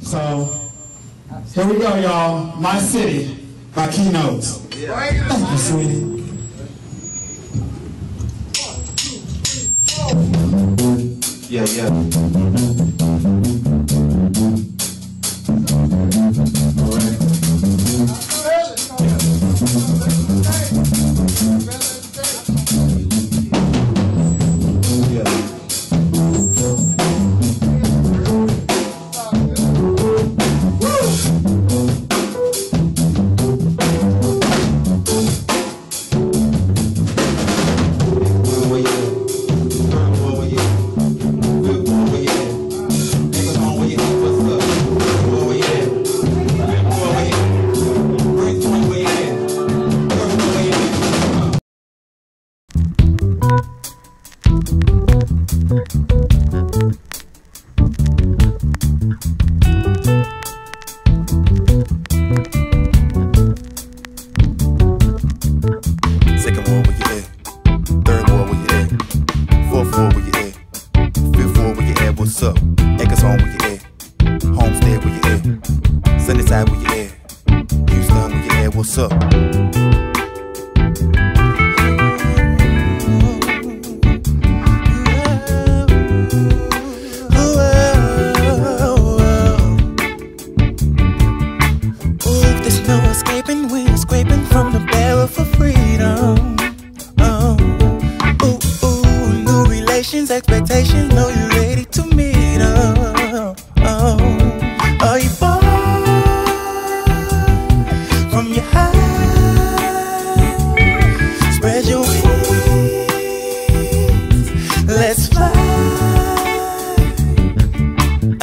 So here we go, y'all. My City by Kei Knowtz. Thank you, sweetie. Yeah, yeah. Sunnyside, where you at? Houston, where you at? What's up?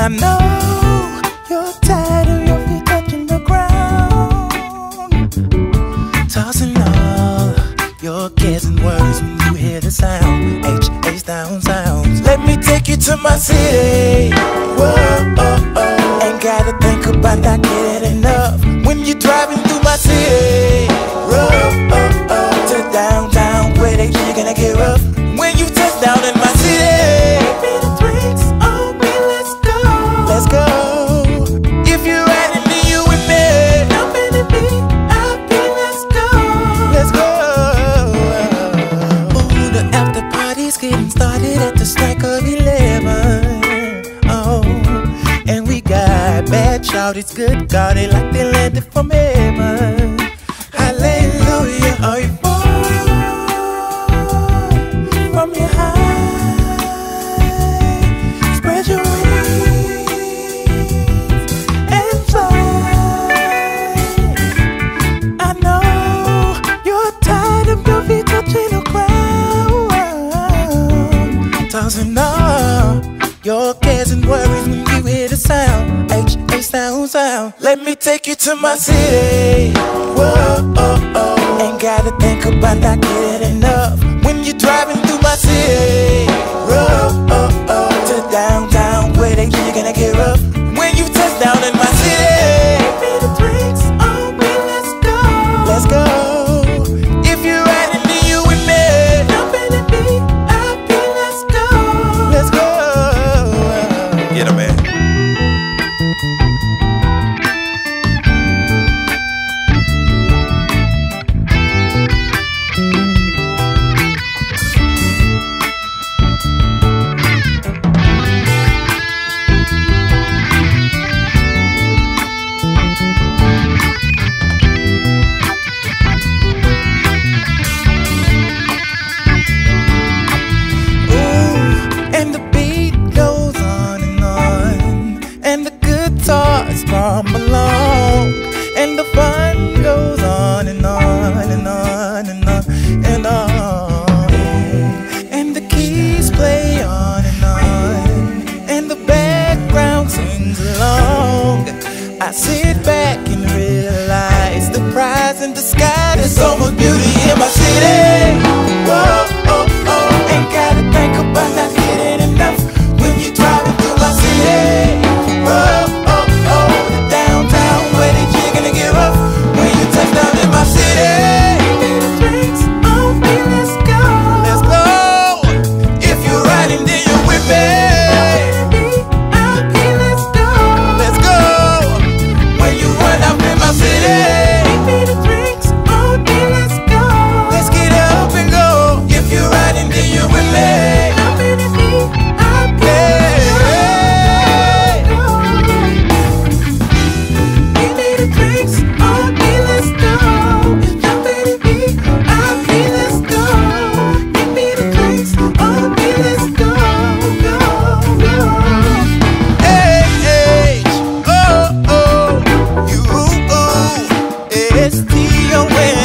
I know you're tired of your feet touching the ground. Tossing all your cares and worries when you hear the sound. H H down. Let me take you to my city. Whoa, oh, oh. Ain't gotta think about enough when you're driving through my city. Whoa, oh, shout, it's good God, they like they landed from heaven. Hallelujah, are you far from your high? Spread your wings and fly. I know you're tired of your feet touching the ground. Tossing all your cares and worries when you hear the sound. H sound sound. Let me take you to my city. Whoa, oh, oh. Ain't gotta think about not getting enough see away.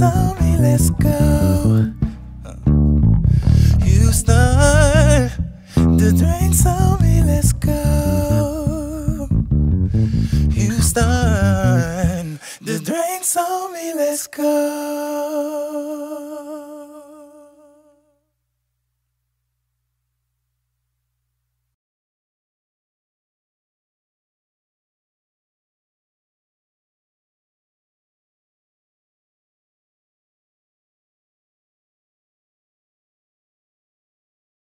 sorry, let's go. Houston, the drinks on me, let's go. Houston, the drinks on me, let's go.